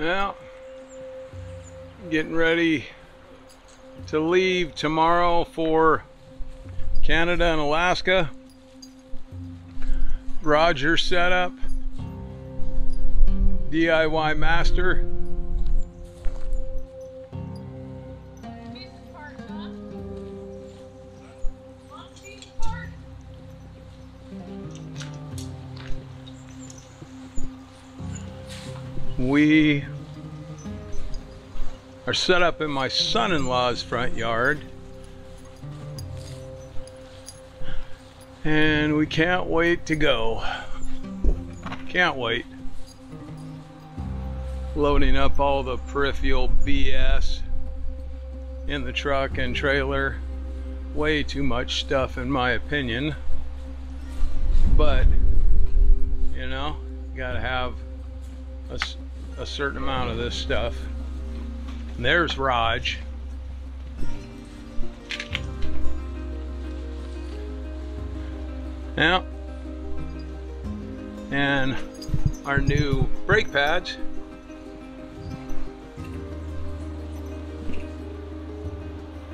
Well, getting ready to leave tomorrow for Canada and Alaska. Roger setup. DIY master. We are set up in my son-in-law's front yard. And we can't wait to go. Can't wait. Loading up all the peripheral BS in the truck and trailer. Way too much stuff in my opinion. But, you know, gotta have a, a certain amount of this stuff. And there's Raj. Yeah. And our new brake pads.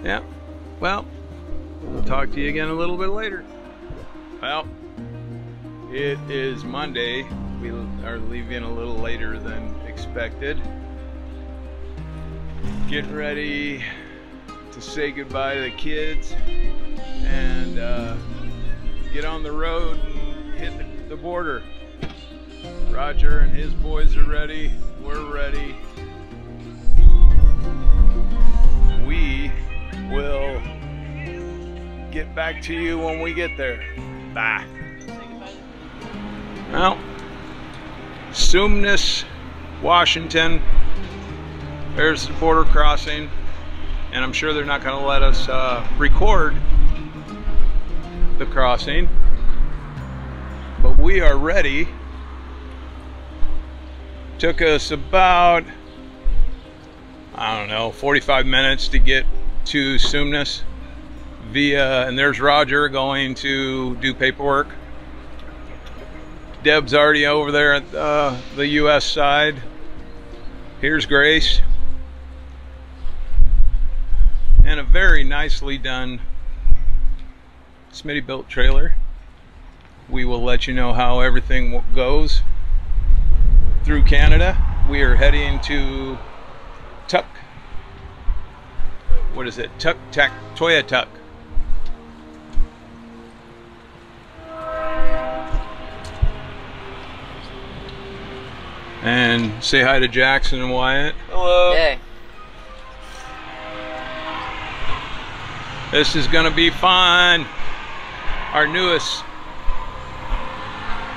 Yeah. Well, we'll talk to you again a little bit later. Well, it is Monday. We are leaving a little later than expected. Getting ready to say goodbye to the kids and uh, get on the road and hit the, the border. Roger and his boys are ready. We're ready. We will get back to you when we get there. Bye. Well, Sumas, Washington. There's the border crossing, and I'm sure they're not going to let us uh, record the crossing. But we are ready. Took us about, I don't know, 45 minutes to get to Sumas via, and there's Roger going to do paperwork. Deb's already over there at uh, the U.S. side. Here's Grace. And a very nicely done Smittybilt trailer. We will let you know how everything goes through Canada. We are heading to Tuck. What is it? Tuck Tuck Toyatuck. And say hi to Jackson and Wyatt. Hello. Hey. This is gonna be fun. Our newest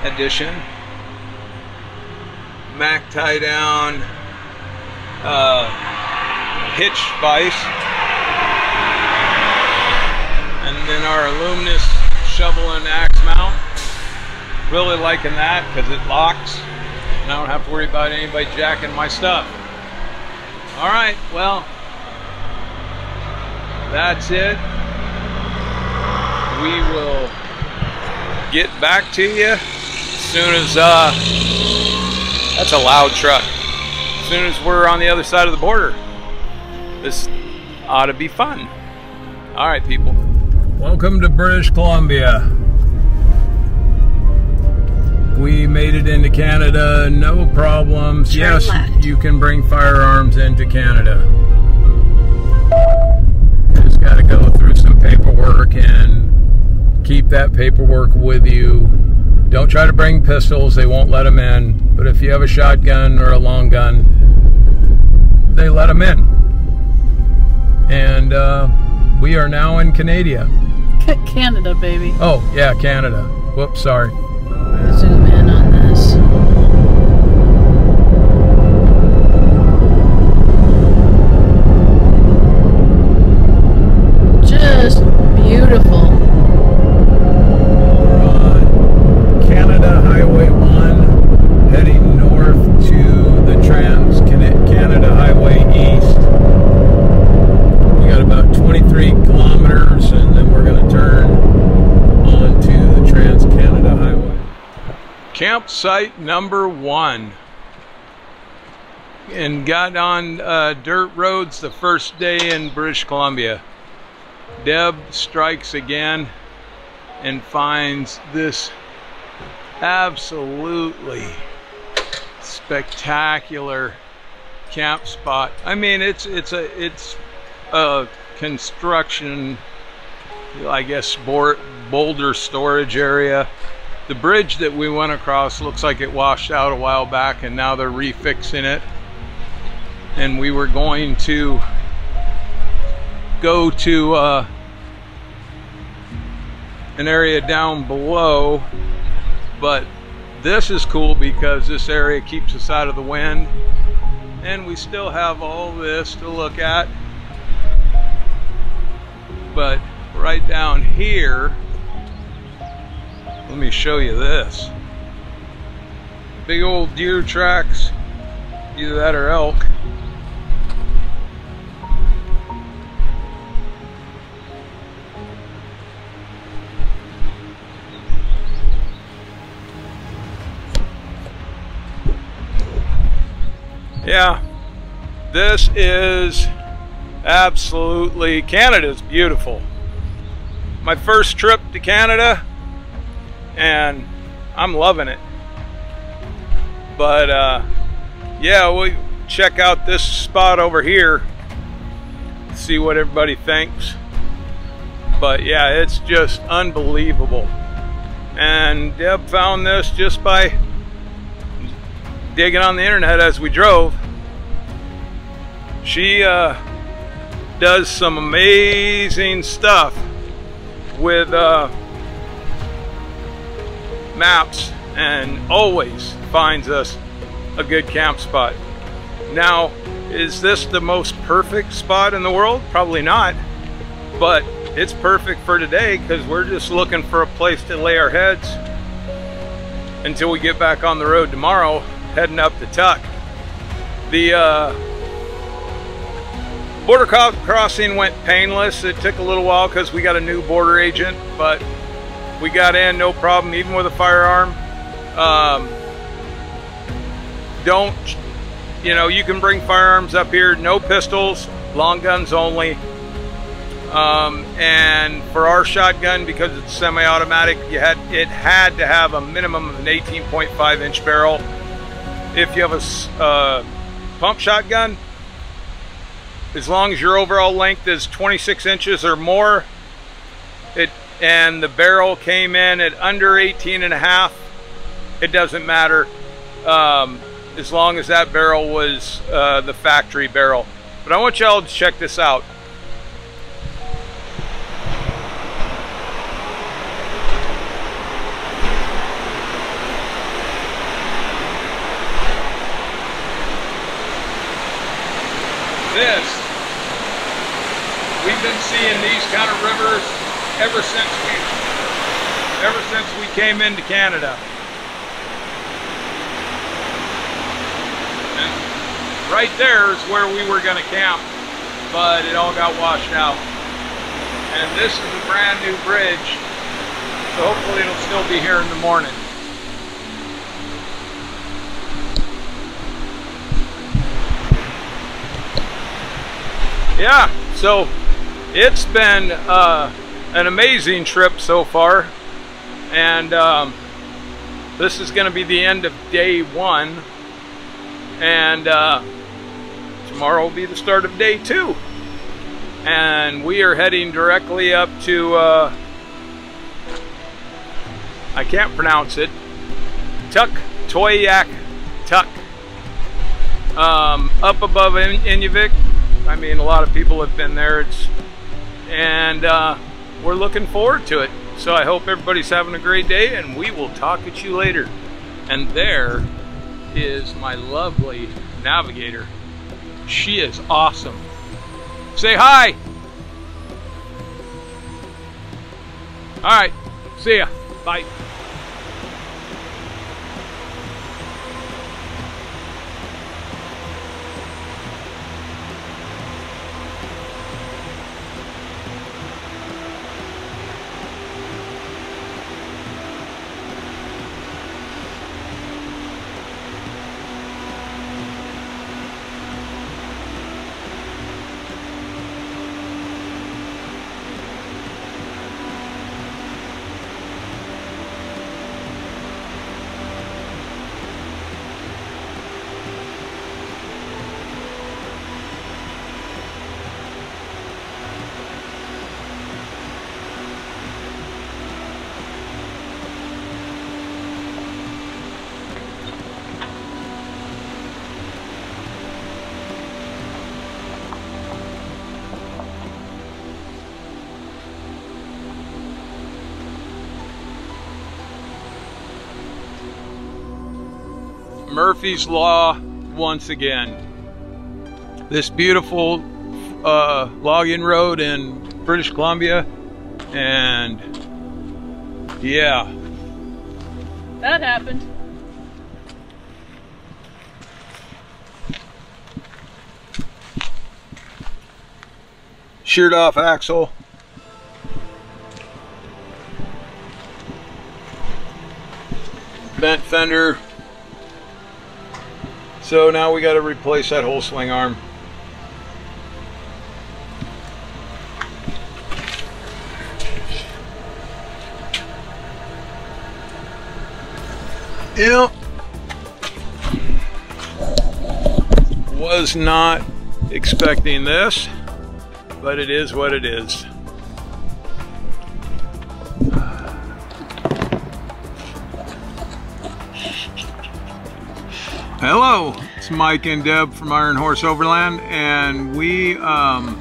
addition. Mac tie down uh, hitch vise. And then our Aluminess shovel and axe mount. Really liking that because it locks. And I don't have to worry about anybody jacking my stuff. All right, well, that's it. We will get back to you as soon as, uh, that's a loud truck. As soon as we're on the other side of the border. This ought to be fun. All right, people. Welcome to British Columbia. We made it into Canada, no problems. Turn yes, left. you can bring firearms into Canada. Just got to go through some paperwork and keep that paperwork with you. Don't try to bring pistols, they won't let them in. But if you have a shotgun or a long gun, they let them in. And uh, we are now in Canada. Canada, baby. Oh, yeah, Canada. Whoops, sorry. Zoom in on this. Just beautiful. We're on Canada Highway 1, heading north to the Trans Canada Highway East. We got about 23 kilometers, and then we're going to turn onto the Trans Canada Campsite number one. and got on uh, dirt roads the first day in British Columbia. Deb strikes again and finds this absolutely spectacular camp spot. I mean, it's it's a it's a construction, I guess, boulder storage area. The bridge that we went across looks like it washed out a while back, and now they're refixing it. And we were going to go to uh, an area down below, but this is cool because this area keeps us out of the wind. And we still have all this to look at. But right down here let me show you this. Big old deer tracks either that or elk. Yeah this is absolutely Canada's beautiful. My first trip to Canada and I'm loving it. But uh, yeah we check out this spot over here see what everybody thinks. But yeah it's just unbelievable. And Deb found this just by digging on the internet as we drove. She uh, does some amazing stuff with uh, maps and always finds us a good camp spot. Now, is this the most perfect spot in the world? Probably not, but it's perfect for today because we're just looking for a place to lay our heads until we get back on the road tomorrow heading up the Tuck. The uh, border crossing went painless. It took a little while because we got a new border agent, but we got in no problem, even with a firearm. Um, don't, you know, you can bring firearms up here, no pistols, long guns only. Um, and for our shotgun, because it's semi-automatic, you had it had to have a minimum of an 18.5 inch barrel if you have a uh, pump shotgun, as long as your overall length is 26 inches or more, and the barrel came in at under 18 and a half, it doesn't matter um, as long as that barrel was uh, the factory barrel. But I want y'all to check this out. this. We've been seeing these kind of rivers ever since we ever since we came into Canada. And right there is where we were going to camp, but it all got washed out. And this is a brand new bridge, so hopefully it'll still be here in the morning. yeah, so it's been uh, an amazing trip so far. And um, this is going to be the end of day one. And uh, tomorrow will be the start of day two. And we are heading directly up to, uh, I can't pronounce it, Tuk Toyak Tuk. Um, up above In Inuvik I mean, a lot of people have been there. It's and uh, we're looking forward to it. So I hope everybody's having a great day, and we will talk at you later. And there is my lovely navigator. She is awesome. Say hi. All right. See ya. Bye. Murphy's Law once again. This beautiful uh, logging road in British Columbia, and yeah, That happened. sheared off axle. Bent fender. So now we got to replace that whole swing arm. Yep. Was not expecting this but it is what it is. Hello, it's Mike and Deb from Iron Horse Overland, and we, um,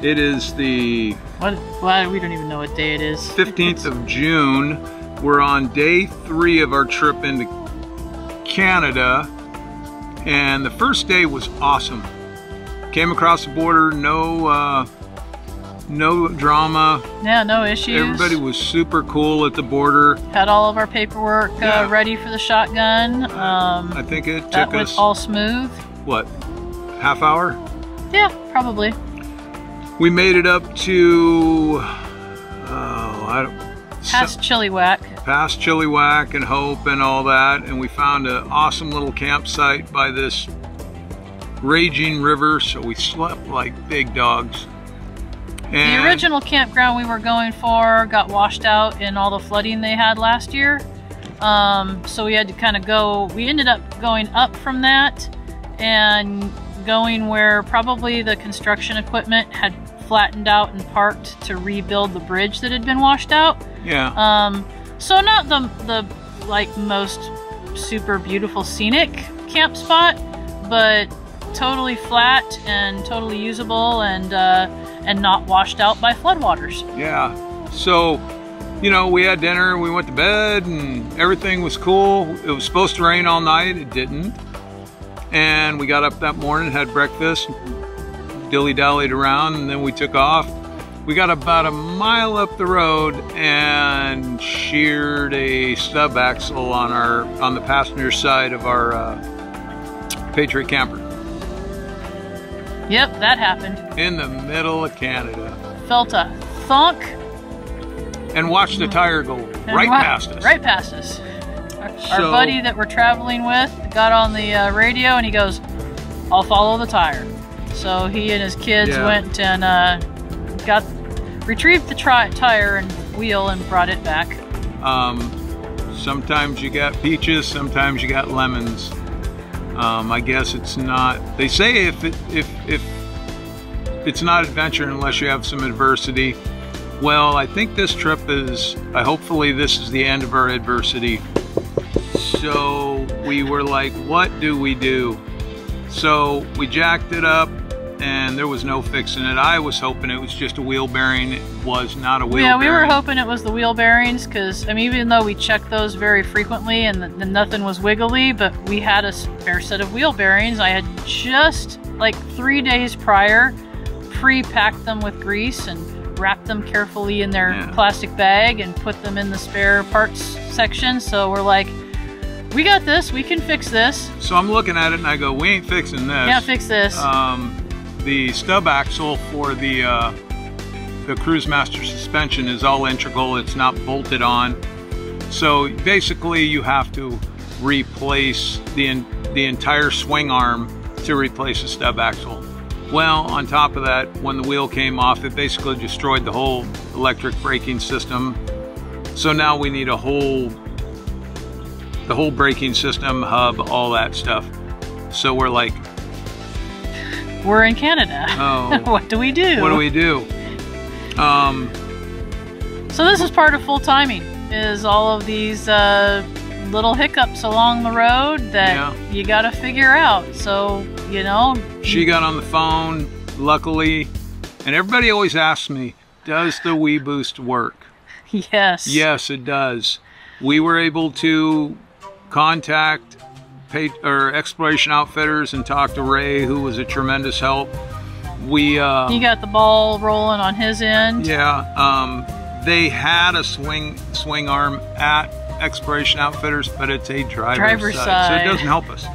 it is the What? Well, we don't even know what day it is. 15th of June. We're on day three of our trip into Canada, and the first day was awesome. Came across the border, no, uh, no drama. Yeah, no issues. Everybody was super cool at the border. had all of our paperwork Yeah. uh, ready for the shotgun. Um, I think it that took us all smooth. what, half hour? Yeah, probably. We made it up to, oh, I don't. Past Chilliwack. past Chilliwack and Hope and all that, and we found an awesome little campsite by this raging river, so we slept like big dogs. And The original campground we were going for got washed out in all the flooding they had last year. Um, so we had to kind of go, we ended up going up from that and going where probably the construction equipment had flattened out and parked to rebuild the bridge that had been washed out. yeah, Um, so not the the like most super beautiful scenic camp spot, but totally flat and totally usable and uh, and not washed out by floodwaters. yeah. So, you know, we had dinner, we went to bed, and everything was cool. It was supposed to rain all night, it didn't. And we got up that morning, had breakfast, dilly dallied around, and then we took off. We got about a mile up the road and sheared a stub axle on our on the passenger side of our uh, Patriot camper Yep, that happened. in the middle of Canada, Felt a thunk and watched the tire go and right past us. Right past us. Our, our buddy that we're traveling with got on the uh, radio and he goes, "I'll follow the tire." So he and his kids Yeah. went and uh, got retrieved the tri- tire and wheel and brought it back. Um, sometimes you got peaches, sometimes you got lemons. Um, I guess it's not. They say if it, if if it's not adventure unless you have some adversity. Well, I think this trip is. I hopefully this is the end of our adversity. So we were like, what do we do? So we jacked it up, and there was no fixing it. I was hoping it was just a wheel bearing. It was not a wheel yeah, we were hoping it was the wheel bearings because I mean, even though we checked those very frequently and th- th- nothing was wiggly, but we had a spare set of wheel bearings. I had just like three days prior pre-packed them with grease and wrapped them carefully in their Yeah. plastic bag and put them in the spare parts section. So we're like, we got this. We can fix this. So I'm looking at it and I go, we ain't fixing this. Can't fix this. Um, the stub axle for the uh, the Cruisemaster suspension is all integral. It's not bolted on. So basically, you have to replace the the entire swing arm to replace the stub axle. Well, on top of that, when the wheel came off, it basically destroyed the whole electric braking system. So now we need a whole the whole braking system, hub, all that stuff. So we're like, we're in Canada. oh, what do we do? what do we do? Um, So this is part of full timing. Is all of these uh, little hiccups along the road that Yeah. you got to figure out. So you know, she got on the phone, luckily, and everybody always asks me, does the weBoost work? yes, Yes, it does. We were able to contact or Exploration Outfitters and talked to Ray, who was a tremendous help. We uh, He got the ball rolling on his end. yeah, um, they had a swing swing arm at Exploration Outfitters, but it's a driver's, Driver's side, side. so it doesn't help us.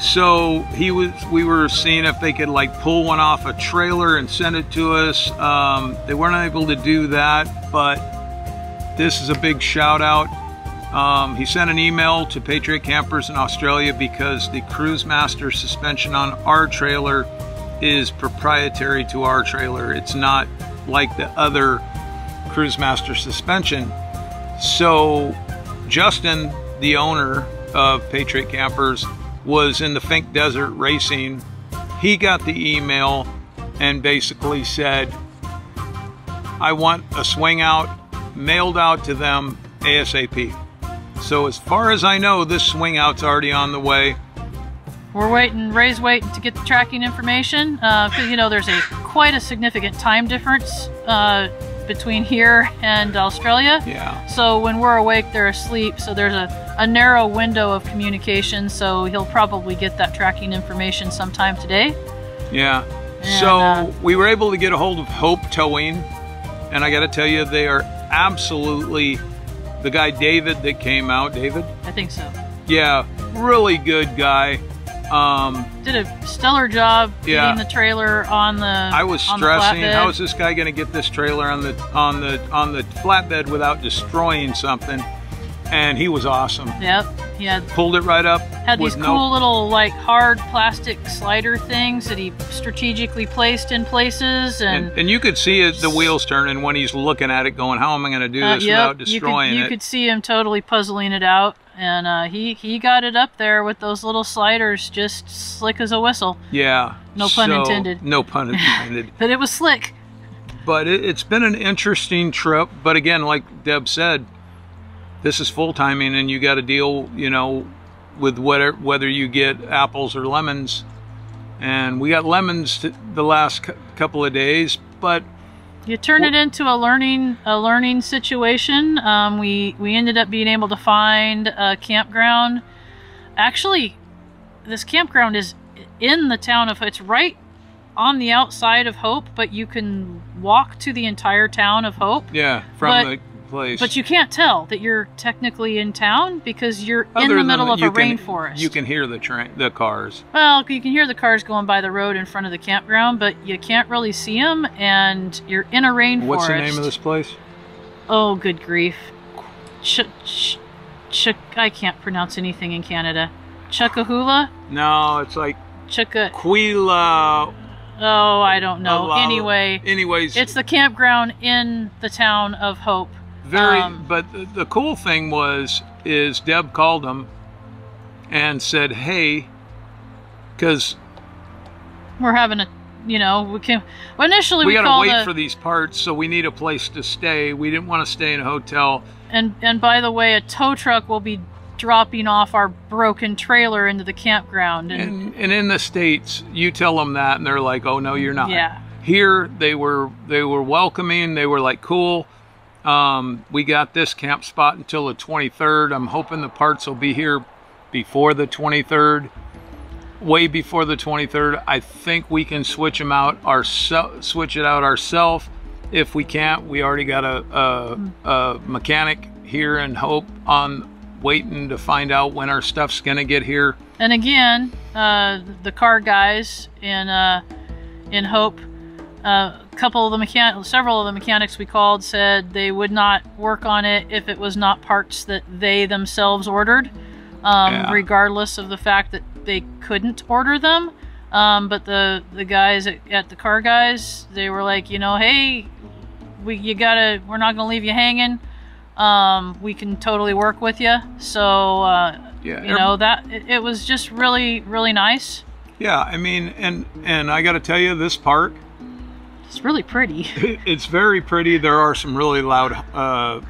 So he was. We were seeing if they could like pull one off a trailer and send it to us. Um, they weren't able to do that, but this is a big shout out. Um, he sent an email to Patriot Campers in Australia because the Cruisemaster suspension on our trailer is proprietary to our trailer. It's not like the other Cruisemaster suspension. So Justin, the owner of Patriot Campers, was in the Finke Desert racing. He got the email and basically said, I want a swing out mailed out to them ASAP. So as far as I know, this swing out's already on the way. We're waiting, Ray's waiting to get the tracking information. Uh, you know, there's a quite a significant time difference uh, between here and Australia. Yeah. So when we're awake, they're asleep. So there's a, a narrow window of communication. So he'll probably get that tracking information sometime today. Yeah. And, so uh, we were able to get a hold of Hope Towing, and I got to tell you, they are absolutely the guy David that came out. David, I think so. yeah, really good guy. Um, Did a stellar job Yeah. getting the trailer on the. I was stressing, how is this guy going to get this trailer on the on the on the flatbed without destroying something? And he was awesome. Yep. He had Pulled it right up. had these cool no, little like hard plastic slider things that he strategically placed in places and. and, and you could see it, the wheels turning when he's looking at it, going, "How am I going to do uh, this yep, without you destroying could, you it?" could see him totally puzzling it out, and uh, he he got it up there with those little sliders, just slick as a whistle. Yeah. No pun So- intended. No pun intended. But it was slick. but it, it's been an interesting trip. But again, like Deb said, this is full timing, and you got to deal, you know, with whether whether you get apples or lemons. And we got lemons the last cou- couple of days, but You turn it into a learning a learning situation. Um, we we ended up being able to find a campground. Actually, this campground is in the town of. It's right on the outside of Hope, but you can walk to the entire town of Hope. yeah, from But- the place. But you can't tell that you're technically in town because you're Other in the middle of a can- rainforest. You can hear the train, the cars. Well, you can hear the cars going by the road in front of the campground, but you can't really see them, and you're in a rainforest. What's the name of this place? Oh, good grief. Ch- ch- ch- I can't pronounce anything in Canada. Chuckahula? No, it's like Chucka. Quila. Oh, I don't know. Anyway, Anyways, it's the campground in the town of Hope. Very, Um, but the, the cool thing was, is Deb called him and said, "Hey, because We're having a, you know, we can. Well, initially we, we, got to called wait a, for these parts, so we need a place to stay. We didn't want to stay in a hotel. and and by the way, a tow truck will be dropping off our broken trailer into the campground, and, And and in the states, you tell them that, and they're like, "Oh no, you're not." yeah, Here, they were they were welcoming. They were like, "Cool." Um, we got this camp spot until the 23rd. I'm hoping the parts will be here before the 23rd. Way before the 23rd. I think we can switch them out ourselves. Switch it out ourselves. If we can't, we already got a, a, a mechanic here in Hope on waiting to find out when our stuff's gonna get here. and again, uh, the car guys in uh, in Hope, uh, a couple of the several of the mechanics we called said they would not work on it if it was not parts that they themselves ordered, um, Yeah. regardless of the fact that they couldn't order them. Um, but the the guys at, at the car guys, they were like, you know, hey, we you gotta, we're not gonna leave you hanging. Um, we can totally work with you. So uh, Yeah, you know that it, it was just really really nice. Yeah, I mean, and and I got to tell you, this park, It's really pretty. it's very pretty. There are some really loud uh,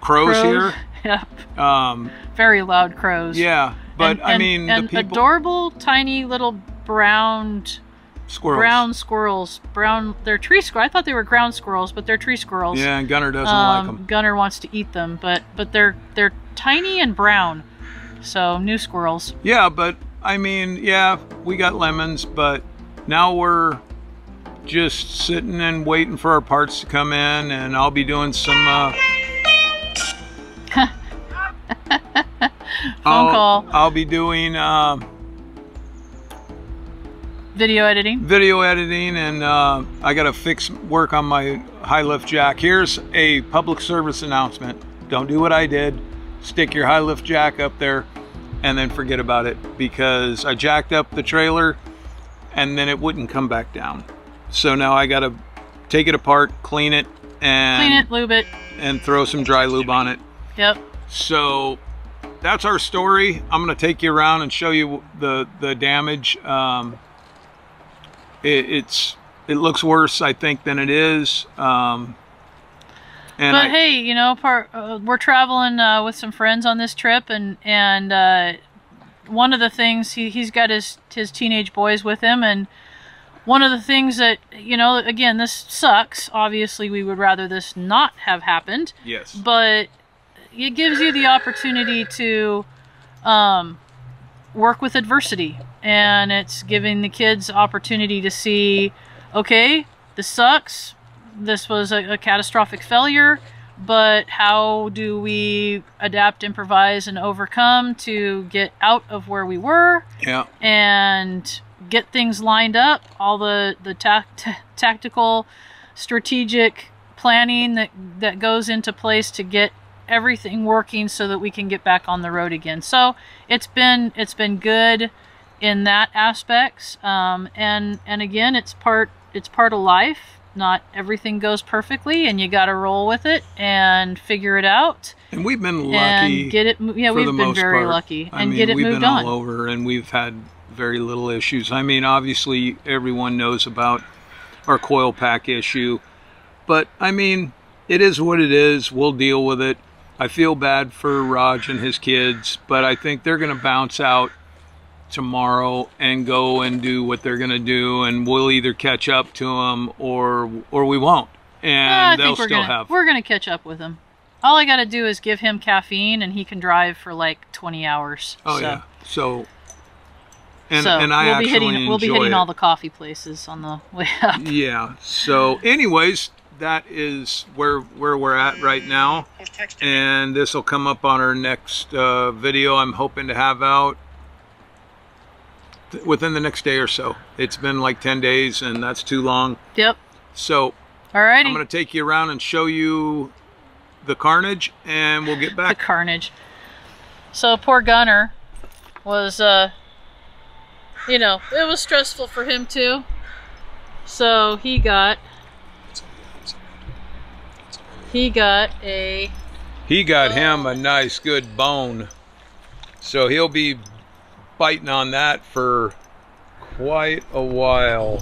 crows, Crows. Yep. Um, Very loud crows. yeah, but And- I and- mean, and the people, adorable tiny little brown squirrels. brown squirrels. Brown. They're tree squirrels. I thought they were ground squirrels, but they're tree squirrels. Yeah, and Gunner doesn't um, like them. Gunner wants to eat them, but but they're they're tiny and brown. So new squirrels. Yeah, but I mean, yeah, we got lemons, but now we're just sitting and waiting for our parts to come in, and I'll be doing some. Uh, Phone I'll, call, I'll be doing uh, video editing. video editing, and uh, I got to fix work on my high lift jack. Here's a public service announcement. Don't do what I did. Stick your high lift jack up there, and then forget about it because I jacked up the trailer, and then it wouldn't come back down. So now I got to take it apart, clean it, and Clean it, lube it. and throw some dry lube on it. Yep. So that's our story. I'm going to take you around and show you the the damage. Um, it, it's it looks worse, I think, than it is. Um, and but I, hey, you know, part uh, we're traveling uh, with some friends on this trip, and and uh, one of the things he he's got his his teenage boys with him, and one of the things that you know, again, this sucks. Obviously, we would rather this not have happened, yes, but it gives you the opportunity to um, work with adversity, and it's giving the kids opportunity to see, okay, this sucks. This was a, a catastrophic failure, but how do we adapt, improvise, and overcome to get out of where we were? Yeah, and get things lined up? All the the ta- ta- tactical, strategic planning that that goes into place to get everything working so that we can get back on the road again. So it's been it's been good in that aspects, um, and and again, it's part it's part of life. Not everything goes perfectly, and you got to roll with it and figure it out and we've been lucky. and get it. Yeah, we've been very part. lucky I and mean, get it we've moved been on. all over, and we've had very little issues. I mean, obviously, everyone knows about our coil pack issue, but I mean, it is what it is. We'll deal with it. I feel bad for Raj and his kids, but I think they're going to bounce out tomorrow and go and do what they're going to do, and we'll either catch up to them or or we won't, and Ah, I they'll think we're still gonna have. we're gonna catch up with them. All I got to do is give him caffeine, and he can drive for like 20 hours. Oh so, yeah, so. And, so and I we'll be actually hitting we'll be hitting it. all the coffee places on the way up. Yeah. So, anyways, that is where where we're at right now, and this will come up on our next uh, video. I'm hoping to have out within the next day or so. It's been like 10 days, and that's too long. Yep. So, Alrighty. I'm going to take you around and show you the carnage, and we'll get back. the carnage. So poor Gunner was, uh, you know, it was stressful for him too. So he got, he got a, He got him a nice, good bone, so he'll be biting on that for quite a while.